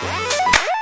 Música